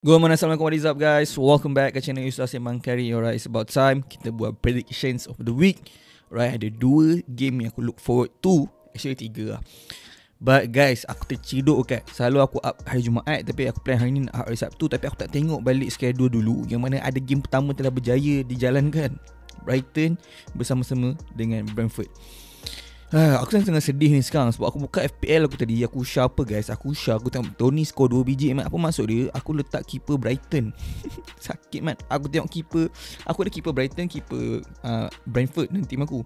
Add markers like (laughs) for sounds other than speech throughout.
Good morning, Assalamualaikum, what is up guys? Welcome back ke channel Yusuf Sembang Carry Alright, it's about time Kita buat predictions of the week. Right, ada dua game yang aku look forward to. Actually tiga lah. But guys, aku terciduk kan Selalu aku up hari Jumaat Tapi aku plan hari ni nak up hari Sabtu. Tapi aku tak tengok balik schedule dulu. Yang mana ada game pertama telah berjaya dijalankan. Brighton bersama-sama dengan Brentford Ha, aku tengah sedih ni sekarang sebab aku buka FPL aku tadi. Aku share apa guys? Aku share aku tengok Tony skor 2 biji mat. Apa maksud dia? Aku letak keeper Brighton. (laughs) Sakit mat. Aku tengok keeper aku ada keeper Brighton keeper uh, Brentford dan tim aku.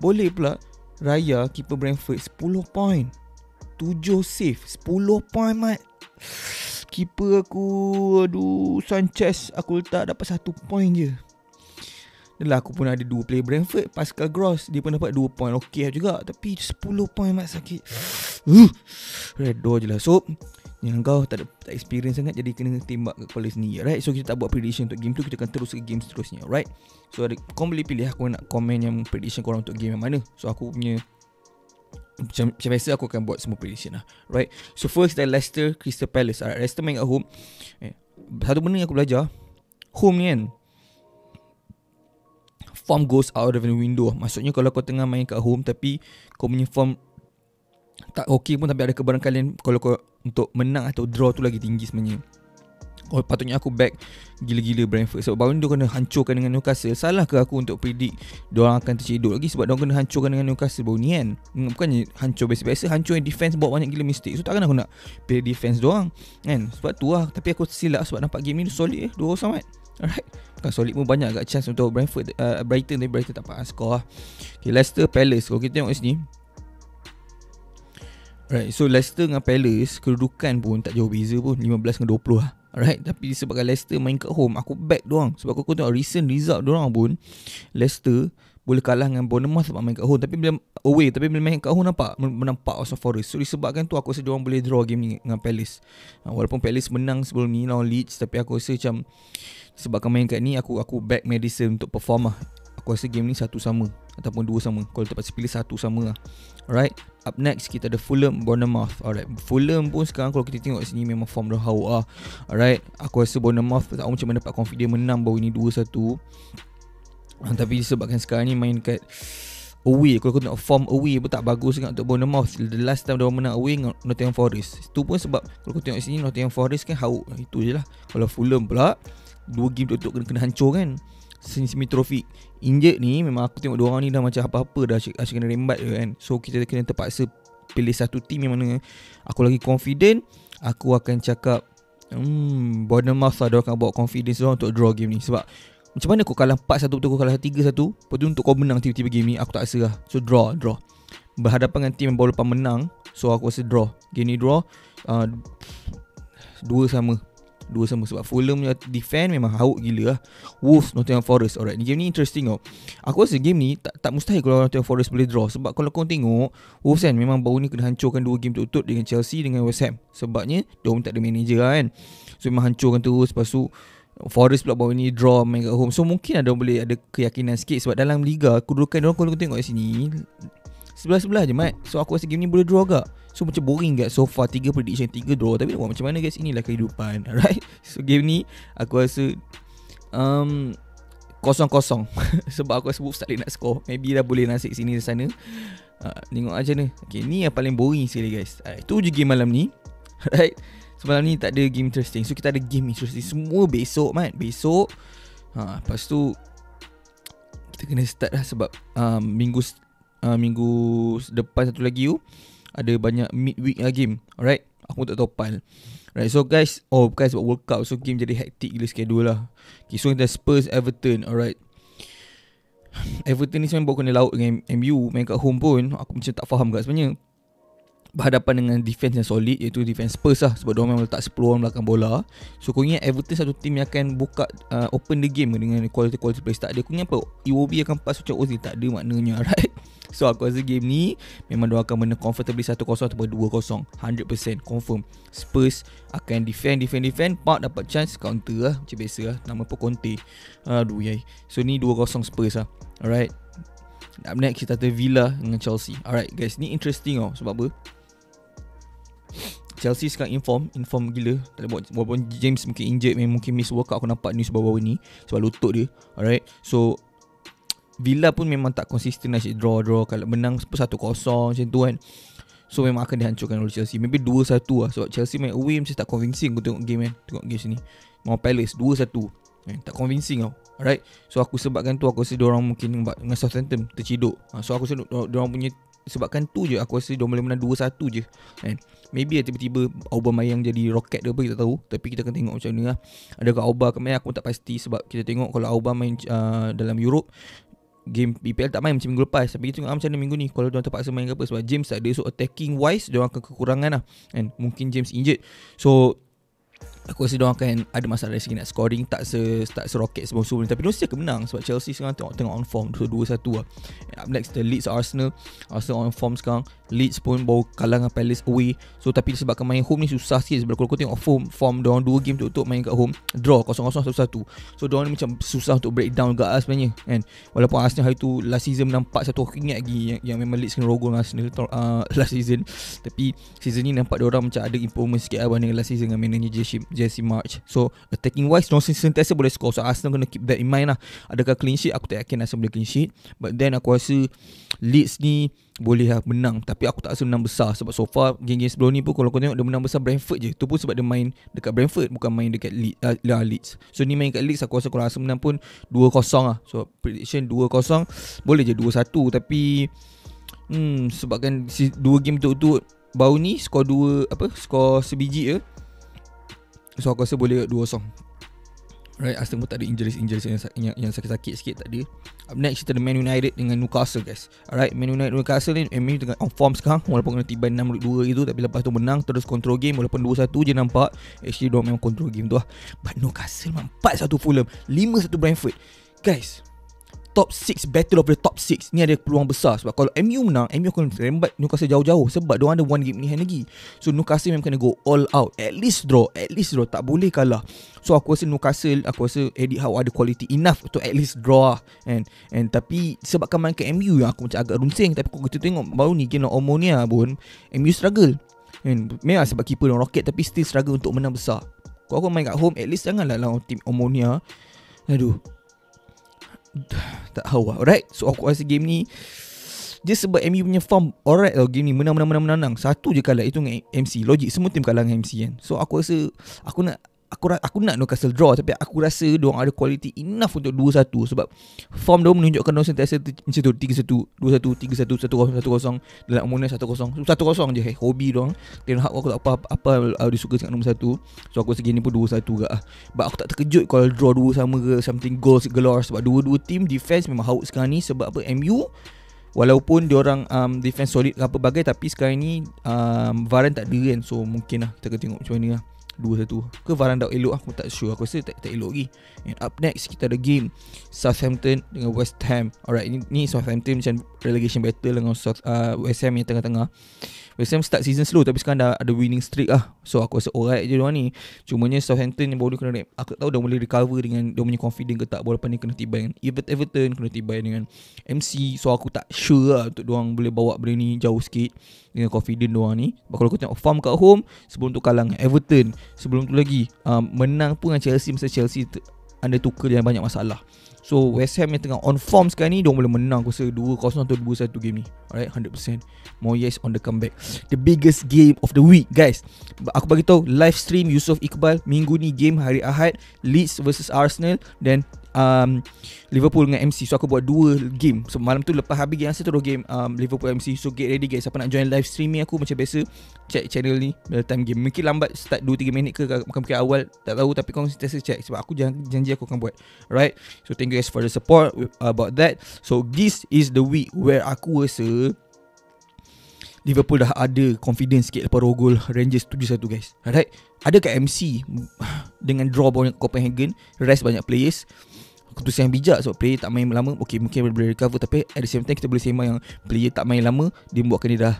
Boleh pula Raya keeper Brentford 10 point 7 save 10 point mat. Keeper aku aduh Sanchez aku letak dapat 1 point je Dah aku pun ada dua player Brentford. Pascal Gross Dia pun dapat 2 point. Okay juga. Tapi 10 point mat sakit. Uh, Red door je lah. So Yang kau tak ada tak experience sangat Jadi kena tembak ke kepala sendiri Right So kita tak buat prediction untuk game tu. Kita akan terus ke game seterusnya Right So ada, kau boleh pilih Aku nak komen yang prediction korang untuk game yang mana. So aku punya macam, macam biasa aku akan buat semua prediction lah Right So first kita Leicester Crystal Palace. Alright Leicester main kat home. Eh, Satu benda yang aku belajar Home ni kan form goes out of the window. Maksudnya kalau kau tengah main kat home Tapi kau punya form Tak okay pun Tapi ada kebarangkalian Kalau kau untuk menang atau draw tu lagi tinggi sebenarnya. Oh patutnya aku back Gila-gila Brentford. Sebab baru ni dia kena hancurkan dengan Newcastle. Salah ke aku untuk predict Diorang akan terciduk lagi? Sebab diorang kena hancurkan dengan Newcastle baru ni kan? Bukannya hancur biasa-biasa Hancur yang defense Bawa banyak gila mistake. So takkan aku nak Pilih defense doang Kan? Sebab tu lah. Tapi aku silap Sebab nampak game ni solid eh. Dua sangat Alright Bukan solid pun banyak agak chance untuk Brentford uh, Brighton Tapi Brighton tak pakai skor lah okay, Leicester Palace. Kalau kita tengok sini Alright So Leicester dengan Palace Kedudukan pun tak jauh beza pun 15 dengan 20 lah Alright Tapi disebabkan Leicester main kat home Aku back doang. Sebab aku tengok recent result doang pun Leicester boleh kalah dengan Bournemouth sebab main kat home. Tapi bila away Tapi bila main kat home nampak Menampak of Forest So disebabkan tu aku rasa diorang boleh draw game ni dengan Palace. Walaupun Palace menang sebelum ni lawan Leeds Tapi aku rasa macam Sebabkan main kat ni aku aku back Madison untuk perform lah. Aku rasa game ni satu sama Ataupun dua sama. Kalau terpaksa pilih satu sama lah. Alright Up next kita ada Fulham Bournemouth. Alright Fulham pun sekarang kalau kita tengok sini Memang form dah hauk lah. Alright Aku rasa Bournemouth tak tahu macam mana dapat confident menang baru ni 2-1 uh, (coughs) Tapi disebabkan sekarang ni main kat Away. Kalau kau tengok form away pun tak bagus sangat untuk Bournemouth. The last time dia menang away dengan Nottingham Forest. Itu pun sebab Kalau kau tengok sini Nottingham Forest kan hauk Itu je lah. Kalau Fulham pula Dua game tutup kena, kena hancur kan. Semi trophy Injet ni memang aku tengok dua orang ni dah macam apa-apa. Dah asyik, asyik kena rembat je kan. So kita kena terpaksa pilih satu team yang mana aku lagi confident Aku akan cakap Hmm, Bournemouth lah. Dia akan bawa confidence dia untuk draw game ni. Sebab macam mana kau kalah 4-1 betul kau kalah 3-1 Lepas tu untuk kau menang tiba-tiba game ni Aku tak rasa lah. So draw, draw. Berhadapan dengan team yang baru lepas menang So aku rasa draw. Game ni draw uh, Dua sama. Dua sama sebab Fulham punya defend memang hauk gila lah. Wolves Nottingham Forest. Alright ni game ni interesting tau. Aku rasa game ni tak, tak mustahil kalau Nottingham Forest boleh draw. Sebab kalau kau tengok Wolves kan memang baru ni kena hancurkan dua game tutup Dengan Chelsea dengan West Ham. Sebabnya dia tak ada manager lah kan. So memang hancurkan terus. Lepas tu Forest pula baru ni draw main kat home. So mungkin ada boleh ada keyakinan sikit Sebab dalam liga Kedudukan dia orang kalau tengok kat sini Sebelah-sebelah je Mat. So aku rasa game ni boleh draw agak. So macam boring guys So far 3 prediction 3 draw. Tapi nak macam mana guys? Inilah kehidupan (laughs) Alright? So game ni Aku rasa um, Kosong-kosong. (laughs) Sebab aku rasa Wolves tak boleh nak score. Maybe dah boleh nasib sini dan sana. Uh, Tengok aja ni. Okay ni yang paling boring sekali guys. Uh, Itu je game malam ni. (laughs) Alright Semalam ni tak ada game interesting. So kita ada game interesting Semua besok mat. Besok. Ha, Lepas tu Kita kena start lah Sebab um, Minggu uh, Minggu Depan satu lagi tu ada banyak midweek lah game. Alright? Aku tak tahu pal Right so guys Oh bukan sebab World Cup So game jadi hectic gila schedule lah. Okay so kita Spurs Everton Alright. (sighs) Everton ni sebenarnya bawa kena laut dengan MU Main kat home pun. Aku macam tak faham kat sebenarnya berhadapan dengan defense yang solid iaitu defense Spurs lah sebab dia memang letak 10 orang belakang bola. So kau ingat Everton satu tim yang akan buka uh, open the game dengan quality quality play tak ada. Kau ingat apa? EOB akan pass macam Ozil tak ada maknanya (laughs) right. So aku rasa game ni memang dia akan menang comfortably 1-0 atau 2-0 100% confirm. Spurs akan defend defend defend pak dapat chance counter lah macam biasa lah nama pun Conte. Aduh yai. So ni 2-0 Spurs lah. Alright. Up next kita ada Villa dengan Chelsea. Alright guys, ni interesting oh sebab apa? Chelsea sekarang inform Inform gila. Tak buat Walaupun James mungkin injured Mungkin miss workout Aku nampak news baru-baru ni Sebab lutut dia. Alright So Villa pun memang tak konsisten Asyik draw-draw Kalau menang 1-0 Macam tu kan. So memang akan dihancurkan oleh Chelsea. Maybe 2-1 lah Sebab Chelsea main away Macam tak convincing Aku tengok game kan. Tengok game sini. Mau Palace 2-1 eh, Tak convincing tau. Alright So aku sebabkan tu Aku rasa diorang mungkin Dengan Southampton Terciduk. Ha, So aku rasa diorang punya Sebabkan tu je Aku rasa diorang boleh menang 2-1 je kan? Maybe lah tiba-tiba Aubameyang jadi rocket dia apa Kita tahu. Tapi kita akan tengok macam mana lah. Adakah Aubameyang Aku tak pasti Sebab kita tengok Kalau Aubameyang uh, dalam Europe game BPL tak main macam minggu lepas. Tapi kita tengok macam mana minggu ni. Kalau diorang terpaksa main ke apa Sebab James tak ada. So attacking wise Diorang akan kekurangan lah And mungkin James injured. So Aku rasa diorang akan ada masalah dari segi nak scoring. Tak se tak seroket sebelum sebelum Tapi diorang akan menang Sebab Chelsea sekarang tengok, tengok on form. So 2-1 lah. Up next the Leeds Arsenal. Arsenal on form sekarang Leeds pun baru kalah dengan Palace away. So tapi disebabkan main home ni susah sikit Sebab kalau kau tengok form Form diorang 2 game untuk main kat home Draw 0-0 1-1 So diorang ni macam susah untuk break down juga lah sebenarnya kan? Walaupun Arsenal hari tu last season nampak satu Aku ingat lagi yang, yang memang Leeds kena rogol dengan Arsenal uh, (laughs) last season. Tapi season ni nampak diorang macam ada improvement sikit lah Berbanding last season dengan manager Jesse, Jesse March. So attacking wise Diorang sentiasa boleh score. So Arsenal kena keep that in mind lah. Adakah clean sheet? Aku tak yakin Arsenal boleh clean sheet. But then aku rasa Leeds ni boleh lah menang. Tapi aku tak rasa menang besar Sebab so far Game-game sebelum ni pun Kalau kau tengok dia menang besar Brentford je. Tu pun sebab dia main Dekat Brentford Bukan main dekat Leeds, uh, Leeds. So ni main kat Leeds Aku rasa kalau rasa menang pun 2-0 lah. So prediction 2-0 Boleh je 2-1 Tapi Hmm Sebabkan si, Dua game betul-betul Baru ni Skor 2 Apa Skor sebiji je. So aku rasa boleh 2-0 Right, Aston pun tak ada injuries-injuries yang, yang, yang sakit-sakit sikit tak ada. Next kita ada Man United dengan Newcastle guys. Alright, Man United Newcastle ni MU dengan on form sekarang walaupun kena tiba 6-2 gitu tapi lepas tu menang terus control game walaupun 2-1 je nampak. Actually dia memang control game tu lah. But Newcastle memang 4-1 Fulham, 5-1 Brentford. Guys, top 6 battle of the top 6 ni ada peluang besar sebab kalau MU menang MU akan rembat Newcastle jauh-jauh sebab dia ada one game ni lagi. So Newcastle memang kena go all out. At least draw at least draw. Tak boleh kalah. So aku rasa Newcastle aku rasa Eddie Howe ada quality enough untuk at least draw and and tapi sebabkan main ke MU yang aku macam agak runsing tapi aku kita tengok baru ni kena Omonia pun MU struggle. And memang sebab keeper dan rocket tapi still struggle untuk menang besar. Kalau aku main kat home at least janganlah lawan tim Omonia aduh (sighs) tak tahu lah Alright. So aku rasa game ni Just sebab MU punya form Alright tau game ni. Menang menang menang menang Satu je kalah Itu dengan MC Logik semua tim kalah dengan MC kan. So aku rasa Aku nak aku aku nak Newcastle draw tapi aku rasa dia orang ada quality enough untuk 2-1 sebab form dia menunjukkan dia sentiasa macam tu 3-1 2-1 3-1 1-0 1-0 dalam umumnya 1-0 1-0 je hey, hobi dia orang Hag aku tak apa apa, apa dia suka sangat nombor 1 so aku rasa ni pun 2-1 juga ah. But aku tak terkejut kalau draw dua sama ke something goals galore. Sebab dua-dua team defense memang hauk sekarang ni. Sebab apa MU Walaupun diorang um, defense solid apa bagai Tapi sekarang ni um, Varane tak ada kan. So mungkin lah Kita akan tengok macam mana lah Dua satu. Ke Varanda elok Aku tak sure. Aku rasa tak, tak elok lagi. And up next Kita ada game Southampton Dengan West Ham. Alright Ini, ini Southampton macam Relegation battle Dengan South, uh, West Ham yang tengah-tengah. West Ham start season slow Tapi sekarang dah ada winning streak lah. So aku rasa alright je diorang ni. Cumanya Southampton yang baru kena Aku tahu dah boleh recover Dengan dia punya confident ke tak. Walaupun ni kena tiba dengan Everton Kena tiba dengan MC So aku tak sure lah Untuk diorang boleh bawa benda ni jauh sikit Dengan confident diorang ni. Kalau aku tengok farm kat home Sebelum tu kalah dengan Everton Sebelum tu lagi um, Menang pun dengan Chelsea Masa Chelsea Anda tukar dengan banyak masalah. So West Ham yang tengah on form sekarang ni Diorang boleh menang Aku rasa 2-0 atau 2-1 game ni. Alright 100% Moyes on the comeback. The biggest game of the week guys. Aku bagi tahu live stream Yusof Iqbal Minggu ni game hari Ahad Leeds versus Arsenal Then um, Liverpool dengan MC So aku buat dua game. So malam tu lepas habis game Saya terus game um, Liverpool MC So get ready guys. Siapa nak join live streaming aku Macam biasa Check channel ni Real time game. Mungkin lambat start 2-3 minit ke Mungkin awal Tak tahu Tapi kau sentiasa check. Sebab aku janji aku akan buat. Right So thank you guys for the support About that. So this is the week Where aku rasa Liverpool dah ada confidence sikit lepas rogol Rangers 7-1 guys. Alright? Ada kat MC (sighs) Dengan draw banyak Copenhagen Rest banyak players keputusan yang bijak. Sebab player tak main lama okey mungkin boleh recover. Tapi at the same time kita boleh sembang yang player tak main lama dia membuatkan dia dah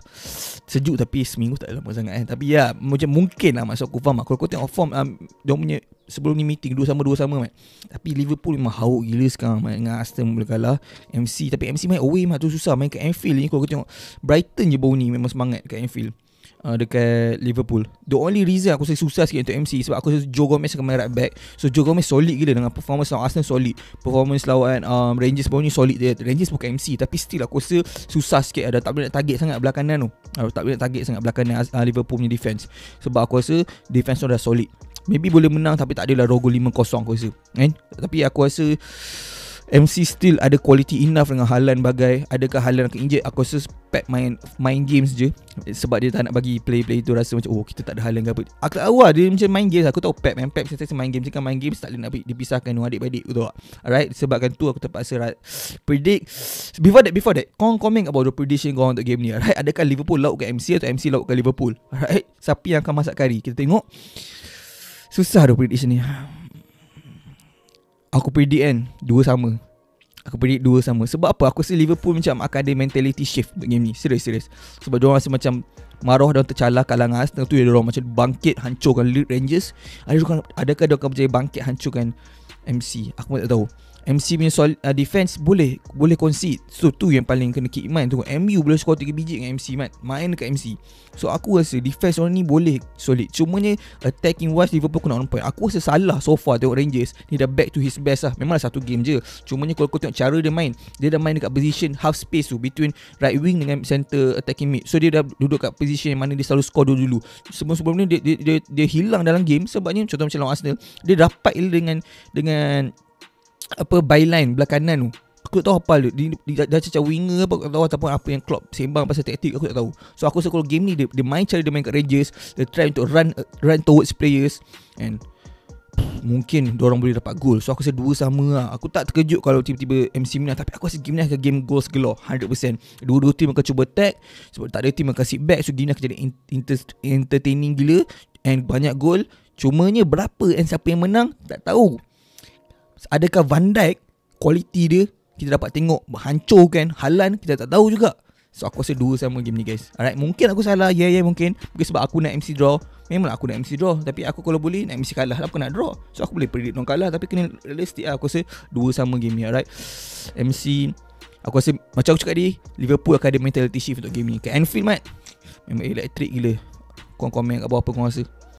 sejuk. Tapi seminggu tak lama sangat kan tapi ya macam mungkin lah maksud aku faham lah. kalau kau tengok form um, dia punya sebelum ni meeting dua sama dua sama man. tapi Liverpool memang hauk gila sekarang man. dengan Aston boleh kalah MC tapi MC main away mah tu susah main kat Anfield ni. Kalau kau tengok Brighton je bau ni memang semangat kat Anfield uh, dekat Liverpool. The only reason aku susah sikit untuk MC sebab aku Joe Gomez akan main right back. So Joe Gomez solid gila dengan performance lawan Arsenal solid. Performance lawan um, Rangers pun ni solid dia. Rangers bukan MC tapi still aku rasa susah sikit ada tak boleh nak target sangat belah kanan tu. Uh, tak boleh nak target sangat belah kanan uh, Liverpool punya defense. Sebab aku rasa defense tu dah solid. Maybe boleh menang tapi tak adalah rogo 5-0 aku rasa. Kan? Tapi aku rasa MC still ada quality enough dengan Halan bagai. Adakah Halan akan injet Aku rasa Pep main main games je. Sebab dia tak nak bagi play-play tu Rasa macam oh kita tak ada Halan ke apa. Aku tak tahu lah dia macam main games. Aku tahu Pep main Pep saya main games. Jika main games tak boleh nak dipisahkan dengan adik-adik tu Alright Sebabkan tu aku terpaksa right, Predict. Before that Before that Kau comment about the prediction kau untuk game ni Alright? Adakah Liverpool laut ke MC Atau MC laut ke Liverpool? Alright Siapa yang akan masak kari Kita tengok. Susah tu prediction ni Aku predict kan Dua sama. Aku predict dua sama. Sebab apa? Aku rasa Liverpool macam Akan ada mentality shift Untuk game ni. Serius serius. Sebab diorang rasa macam Maroh dan tercalar kalangan Arsenal tu diorang macam Bangkit hancurkan Rangers. Adakah, adakah diorang akan berjaya bangkit hancurkan MC Aku tak tahu MC punya solid, uh, defense boleh boleh concede. So tu yang paling kena keep in mind tu. MU boleh score 3 biji dengan MC mat. Main dekat MC. So aku rasa defense orang ni boleh solid. Cumanya attacking wise Liverpool kena on point. Aku rasa salah so far tengok Rangers ni dah back to his best lah. Memang satu game je. Cumanya kalau kau tengok cara dia main, dia dah main dekat position half space tu between right wing dengan center attacking mid. So dia dah duduk kat position yang mana dia selalu score dulu. dulu. Sebelum-sebelum ni dia, dia, dia, dia hilang dalam game sebabnya contoh macam lawan Arsenal, dia dapat dengan dengan apa byline belah kanan tu. Aku tak tahu apa dia, dia, dia macam winger apa aku tak tahu ataupun apa yang Klopp sembang pasal taktik aku tak tahu. So aku rasa kalau game ni dia, dia main cara dia main kat Rangers dia try untuk run run towards players and mungkin orang boleh dapat gol. So aku rasa dua sama lah. Aku tak terkejut kalau tiba-tiba MC menang tapi aku rasa game ni akan game goals galore 100% dua-dua team akan cuba attack sebab tak ada team akan sit back so game ni akan jadi entertaining gila and banyak gol. Cumanya berapa and siapa yang menang tak tahu Adakah Van Dijk Quality dia Kita dapat tengok Hancurkan Halan Kita tak tahu juga. So aku rasa dua sama game ni guys. Alright Mungkin aku salah. Yeah, yeah, mungkin. Mungkin sebab aku nak MC draw. Memang aku nak MC draw. Tapi aku kalau boleh Nak MC kalah lah Aku nak draw. So aku boleh predict orang kalah Tapi kena realistic lah. Aku rasa Dua sama game ni Alright. MC Aku rasa Macam aku cakap tadi Liverpool akan ada mentality shift Untuk game ni. Ke Anfield mat? Memang elektrik gila. Kau komen kat bawah apa kau rasa